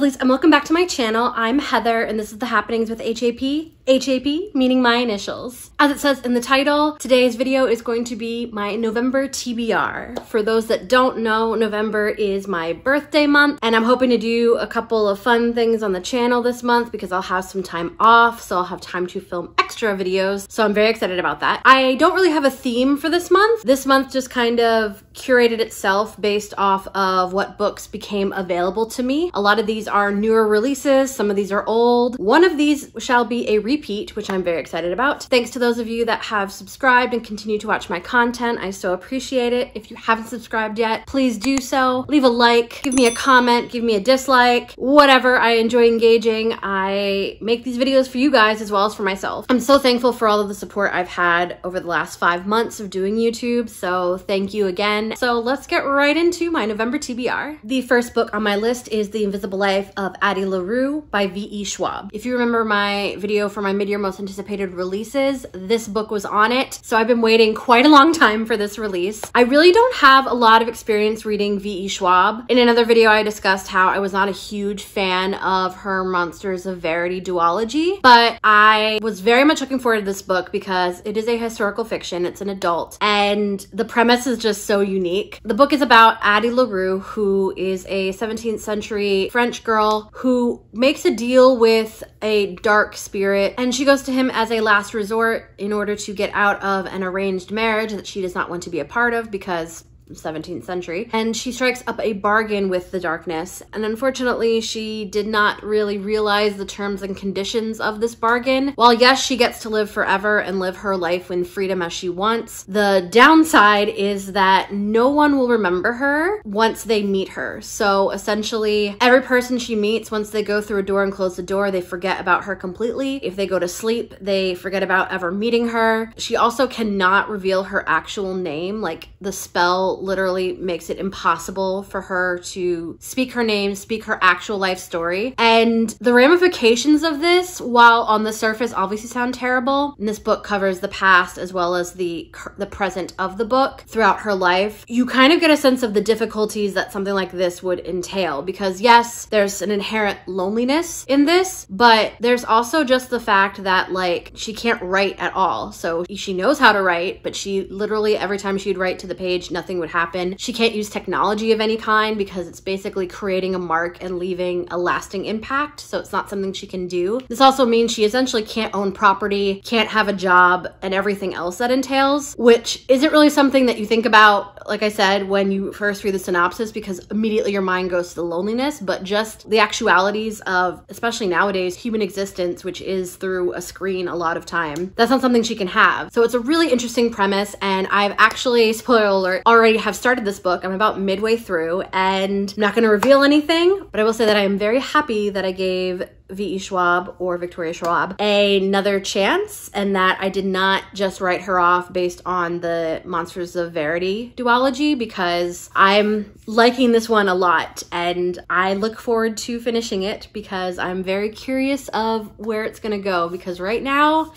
lovelies, welcome back to my channel. I'm Heather, and this is the happenings with HAP. HAP, meaning my initials. As it says in the title, today's video is going to be my November TBR. For those that don't know, November is my birthday month, and I'm hoping to do a couple of fun things on the channel this month because I'll have some time off, so I'll have time to film extra videos. So I'm very excited about that. I don't really have a theme for this month. This month just kind of curated itself based off of what books became available to me. A lot of these are newer releases, some of these are old. One of these shall be a repeat, which I'm very excited about. Thanks to those of you that have subscribed and continue to watch my content. I so appreciate it. If you haven't subscribed yet, please do so. Leave a like, give me a comment, give me a dislike, whatever. I enjoy engaging. I make these videos for you guys as well as for myself. I'm so thankful for all of the support I've had over the last five months of doing YouTube. So thank you again. So let's get right into my November TBR. The first book on my list is The Invisible Life of Addie LaRue by V.E. Schwab. If you remember my video for my mid-year most anticipated releases, this book was on it. So I've been waiting quite a long time for this release. I really don't have a lot of experience reading V.E. Schwab. In another video, I discussed how I was not a huge fan of her Monsters of Verity duology, but I was very much looking forward to this book because it is a historical fiction. It's an adult and the premise is just so unique. The book is about Addie LaRue, who is a 17th century French girl who makes a deal with a dark spirit and she goes to him as a last resort in order to get out of an arranged marriage that she does not want to be a part of because 17th century, and she strikes up a bargain with the darkness. And unfortunately, she did not really realize the terms and conditions of this bargain. While yes, she gets to live forever and live her life in freedom as she wants, the downside is that no one will remember her once they meet her. So essentially, every person she meets, once they go through a door and close the door, they forget about her completely. If they go to sleep, they forget about ever meeting her. She also cannot reveal her actual name, like the spell literally makes it impossible for her to speak her name, speak her actual life story. And the ramifications of this, while on the surface obviously sound terrible, and this book covers the past as well as the the present of the book throughout her life, you kind of get a sense of the difficulties that something like this would entail because yes, there's an inherent loneliness in this, but there's also just the fact that like she can't write at all. So she knows how to write, but she literally every time she'd write to the page, nothing would happen. She can't use technology of any kind because it's basically creating a mark and leaving a lasting impact. So it's not something she can do. This also means she essentially can't own property, can't have a job, and everything else that entails, which isn't really something that you think about, like I said, when you first read the synopsis because immediately your mind goes to the loneliness, but just the actualities of, especially nowadays, human existence, which is through a screen a lot of time. That's not something she can have. So it's a really interesting premise, and I've actually, spoiler alert, already have started this book. I'm about midway through and I'm not going to reveal anything, but I will say that I am very happy that I gave V.E. Schwab or Victoria Schwab another chance and that I did not just write her off based on the Monsters of Verity duology because I'm liking this one a lot and I look forward to finishing it because I'm very curious of where it's going to go because right now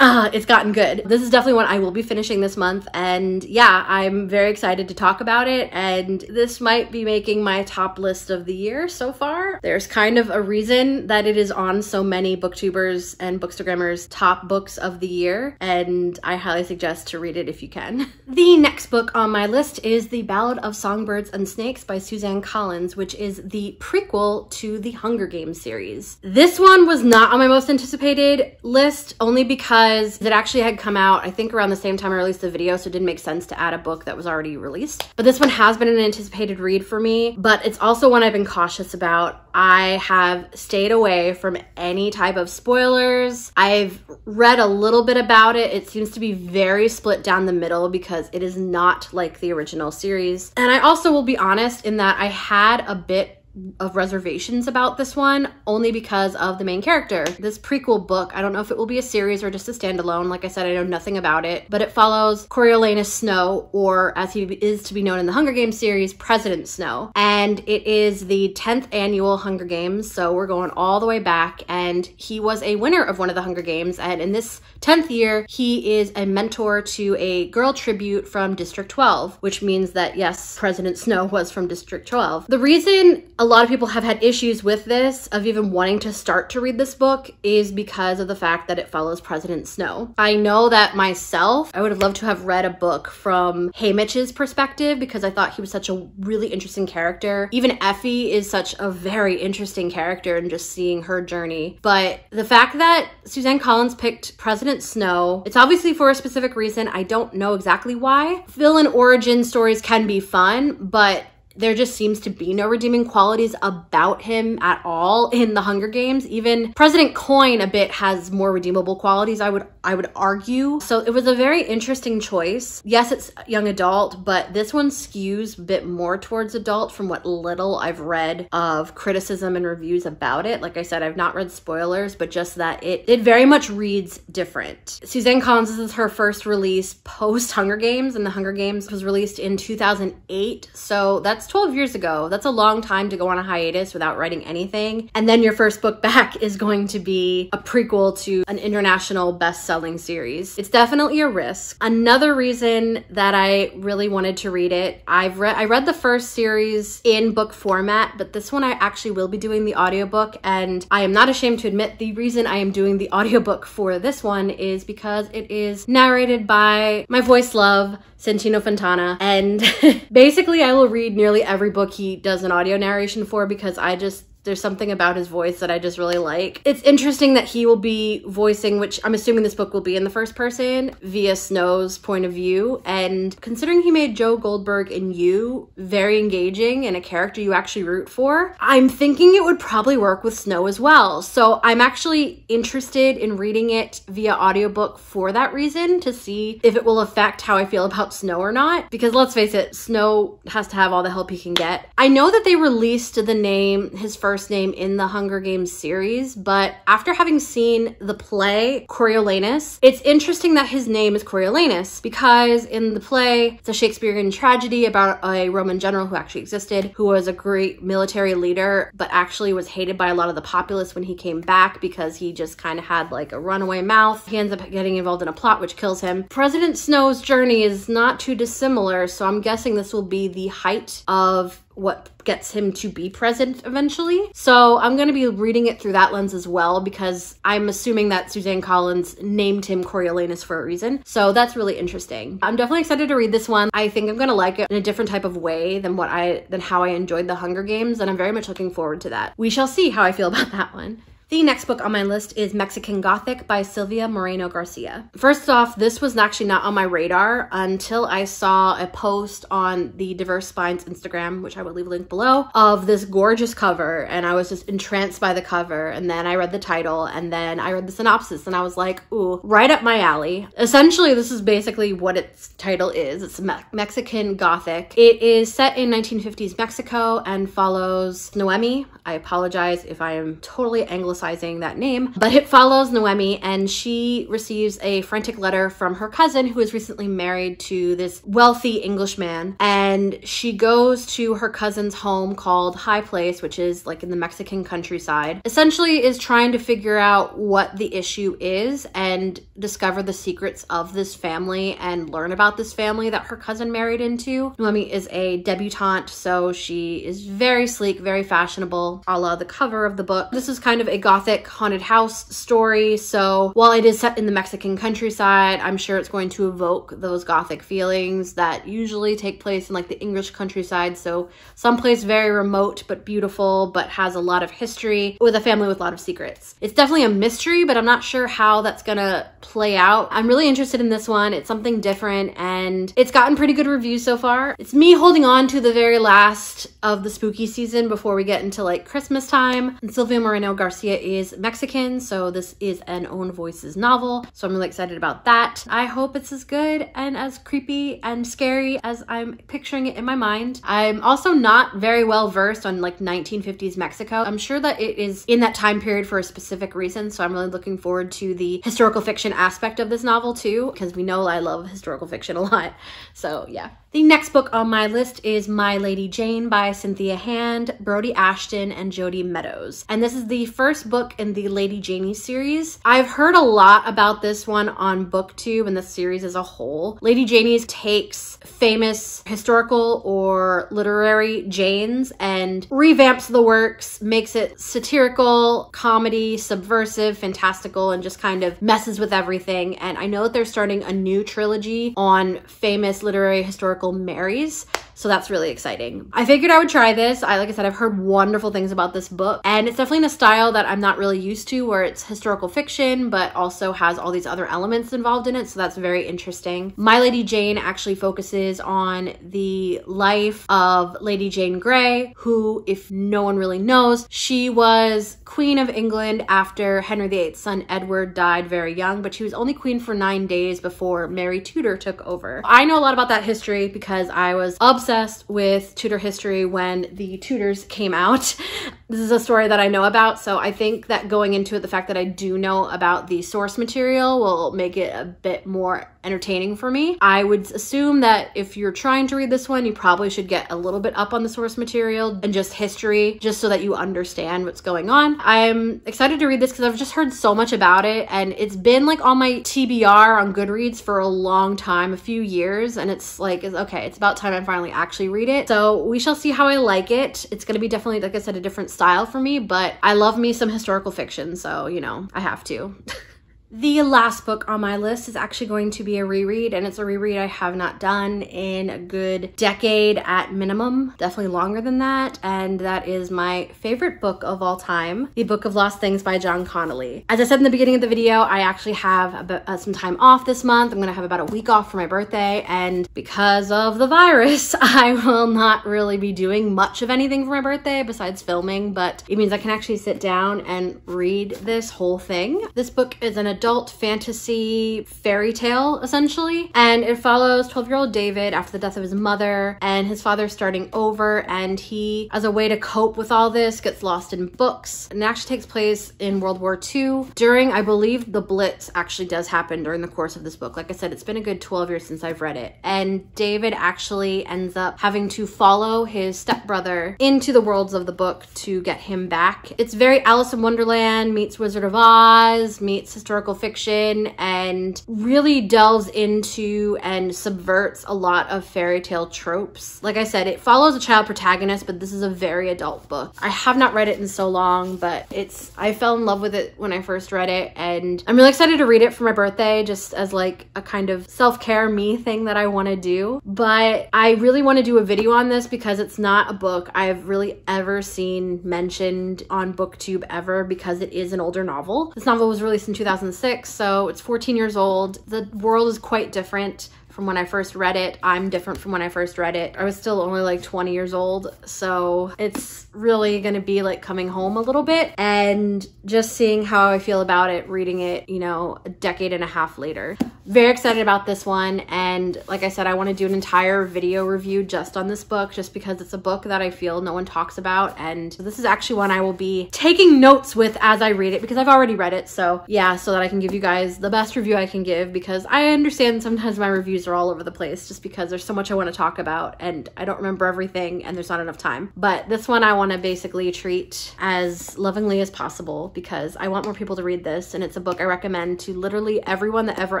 uh, it's gotten good. This is definitely one I will be finishing this month. And yeah, I'm very excited to talk about it. And this might be making my top list of the year so far. There's kind of a reason that it is on so many booktubers and bookstagrammers top books of the year. And I highly suggest to read it if you can. the next book on my list is The Ballad of Songbirds and Snakes by Suzanne Collins, which is the prequel to the Hunger Games series. This one was not on my most anticipated list only because because it actually had come out, I think around the same time I released the video, so it didn't make sense to add a book that was already released. But this one has been an anticipated read for me, but it's also one I've been cautious about. I have stayed away from any type of spoilers. I've read a little bit about it. It seems to be very split down the middle because it is not like the original series. And I also will be honest in that I had a bit of reservations about this one only because of the main character. This prequel book, I don't know if it will be a series or just a standalone. Like I said, I know nothing about it, but it follows Coriolanus Snow, or as he is to be known in the Hunger Games series, President Snow. And it is the 10th annual Hunger Games. So we're going all the way back, and he was a winner of one of the Hunger Games. And in this 10th year, he is a mentor to a girl tribute from District 12, which means that yes, President Snow was from District 12. The reason a lot of people have had issues with this, of even wanting to start to read this book, is because of the fact that it follows President Snow. I know that myself, I would have loved to have read a book from Haymitch's perspective because I thought he was such a really interesting character. Even Effie is such a very interesting character and just seeing her journey. But the fact that Suzanne Collins picked President Snow, it's obviously for a specific reason. I don't know exactly why. Villain origin stories can be fun, but there just seems to be no redeeming qualities about him at all in the Hunger Games. Even President Coin a bit has more redeemable qualities, I would I would argue. So it was a very interesting choice. Yes, it's young adult, but this one skews a bit more towards adult from what little I've read of criticism and reviews about it. Like I said, I've not read spoilers, but just that it it very much reads different. Suzanne Collins is her first release post Hunger Games, and the Hunger Games was released in 2008. So that's 12 years ago. That's a long time to go on a hiatus without writing anything. And then your first book back is going to be a prequel to an international best-selling series. It's definitely a risk. Another reason that I really wanted to read it, I've read I read the first series in book format, but this one I actually will be doing the audiobook and I am not ashamed to admit the reason I am doing the audiobook for this one is because it is narrated by my voice love Santino Fontana. And basically, I will read nearly every book he does an audio narration for because I just there's something about his voice that I just really like. It's interesting that he will be voicing, which I'm assuming this book will be in the first person, via Snow's point of view. And considering he made Joe Goldberg in You very engaging and a character you actually root for, I'm thinking it would probably work with Snow as well. So I'm actually interested in reading it via audiobook for that reason to see if it will affect how I feel about Snow or not. Because let's face it, Snow has to have all the help he can get. I know that they released the name, his first first name in the Hunger Games series, but after having seen the play Coriolanus, it's interesting that his name is Coriolanus because in the play, it's a Shakespearean tragedy about a Roman general who actually existed, who was a great military leader, but actually was hated by a lot of the populace when he came back because he just kind of had like a runaway mouth. He ends up getting involved in a plot which kills him. President Snow's journey is not too dissimilar, so I'm guessing this will be the height of what gets him to be present eventually. So I'm going to be reading it through that lens as well because I'm assuming that Suzanne Collins named him Coriolanus for a reason. So that's really interesting. I'm definitely excited to read this one. I think I'm going to like it in a different type of way than what I than how I enjoyed the Hunger Games and I'm very much looking forward to that. We shall see how I feel about that one. The next book on my list is Mexican Gothic by Silvia Moreno Garcia. First off, this was actually not on my radar until I saw a post on the Diverse Spines Instagram, which I will leave a link below, of this gorgeous cover. And I was just entranced by the cover. And then I read the title and then I read the synopsis and I was like, ooh, right up my alley. Essentially, this is basically what its title is. It's Me Mexican Gothic. It is set in 1950s Mexico and follows Noemi. I apologize if I am totally anglicized anglicizing that name, but it follows Noemi and she receives a frantic letter from her cousin who is recently married to this wealthy Englishman. And she goes to her cousin's home called High Place, which is like in the Mexican countryside, essentially is trying to figure out what the issue is and discover the secrets of this family and learn about this family that her cousin married into. Noemi is a debutante, so she is very sleek, very fashionable, a la the cover of the book. This is kind of a gothic haunted house story. So while it is set in the Mexican countryside, I'm sure it's going to evoke those gothic feelings that usually take place in like the English countryside. So someplace very remote but beautiful, but has a lot of history with a family with a lot of secrets. It's definitely a mystery, but I'm not sure how that's gonna play out. I'm really interested in this one. It's something different and it's gotten pretty good reviews so far. It's me holding on to the very last of the spooky season before we get into like Christmas time. And Silvia Moreno Garcia is Mexican, so this is an Own Voices novel. So I'm really excited about that. I hope it's as good and as creepy and scary as I'm picturing it in my mind. I'm also not very well versed on like 1950s Mexico. I'm sure that it is in that time period for a specific reason, so I'm really looking forward to the historical fiction aspect of this novel too, because we know I love historical fiction a lot. So yeah. The next book on my list is My Lady Jane by Cynthia Hand, Brodi Ashton, and Jodi Meadows. And this is the first book in the Lady Janie series. I've heard a lot about this one on BookTube and the series as a whole. Lady Janies takes famous historical or literary Janes and revamps the works, makes it satirical, comedy, subversive, fantastical, and just kind of messes with everything. And I know that they're starting a new trilogy on famous literary historical Marys. So that's really exciting. I figured I would try this. I, like I said, I've heard wonderful things about this book and it's definitely in a style that I'm not really used to where it's historical fiction, but also has all these other elements involved in it. So that's very interesting. My Lady Jane actually focuses on the life of Lady Jane Grey, who, if no one really knows, she was Queen of England after Henry VIII's son Edward died very young, but she was only queen for nine days before Mary Tudor took over. I know a lot about that history because I was obsessed with Tudor history when the Tudors came out. This is a story that I know about, so I think that going into it, the fact that I do know about the source material will make it a bit more entertaining for me. I would assume that if you're trying to read this one, you probably should get a little bit up on the source material and just history, just so that you understand what's going on. I'm excited to read this because I've just heard so much about it, and it's been like on my TBR on Goodreads for a long time, a few years, and it's like, okay, it's about time I finally actually read it. So we shall see how I like it. It's gonna be definitely, like I said, a different style for me, but I love me some historical fiction, so you know, I have to. The last book on my list is actually going to be a reread, and it's a reread I have not done in a good decade at minimum, definitely longer than that, and that is my favorite book of all time, The Book of Lost Things by John Connolly. As I said in the beginning of the video, I actually have uh, some time off this month. I'm gonna have about a week off for my birthday, and because of the virus, I will not really be doing much of anything for my birthday besides filming, but it means I can actually sit down and read this whole thing. This book is an adult fantasy fairy tale, essentially. And it follows 12 year old David after the death of his mother and his father starting over. And he, as a way to cope with all this, gets lost in books. And it actually takes place in World War II during, I believe, the Blitz actually does happen during the course of this book. Like I said, it's been a good 12 years since I've read it. And David actually ends up having to follow his stepbrother into the worlds of the book to get him back. It's very Alice in Wonderland meets Wizard of Oz, meets historical historical fiction and really delves into and subverts a lot of fairy tale tropes. Like I said, it follows a child protagonist, but this is a very adult book. I have not read it in so long, but it's I fell in love with it when I first read it and I'm really excited to read it for my birthday just as like a kind of self-care me thing that I want to do. But I really want to do a video on this because it's not a book I've really ever seen mentioned on booktube ever because it is an older novel. This novel was released in 2006 six, so it's 14 years old. The world is quite different from when I first read it. I'm different from when I first read it. I was still only like 20 years old, so it's really gonna be like coming home a little bit and just seeing how I feel about it, reading it, you know, a decade and a half later. Very excited about this one, and like I said, I wanna do an entire video review just on this book, just because it's a book that I feel no one talks about, and this is actually one I will be taking notes with as I read it, because I've already read it, so yeah, so that I can give you guys the best review I can give, because I understand sometimes my reviews are all over the place just because there's so much I want to talk about and I don't remember everything and there's not enough time. But this one I want to basically treat as lovingly as possible because I want more people to read this and it's a book I recommend to literally everyone that ever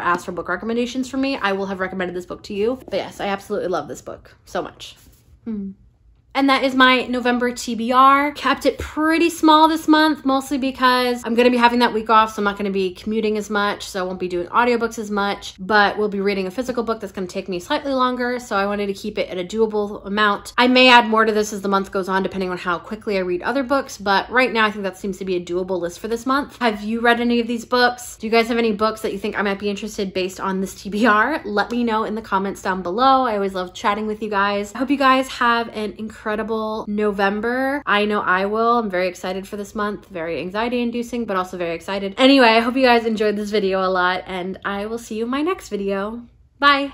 asked for book recommendations from me. I will have recommended this book to you. But yes, I absolutely love this book so much. Hmm. And that is my November TBR. Kept it pretty small this month, mostly because I'm gonna be having that week off, so I'm not gonna be commuting as much, so I won't be doing audiobooks as much, but we'll be reading a physical book that's gonna take me slightly longer, so I wanted to keep it at a doable amount. I may add more to this as the month goes on, depending on how quickly I read other books, but right now I think that seems to be a doable list for this month. Have you read any of these books? Do you guys have any books that you think I might be interested based on this TBR? Let me know in the comments down below. I always love chatting with you guys. I hope you guys have an incredible incredible November. I know I will. I'm very excited for this month. Very anxiety inducing, but also very excited. Anyway, I hope you guys enjoyed this video a lot and I will see you in my next video. Bye.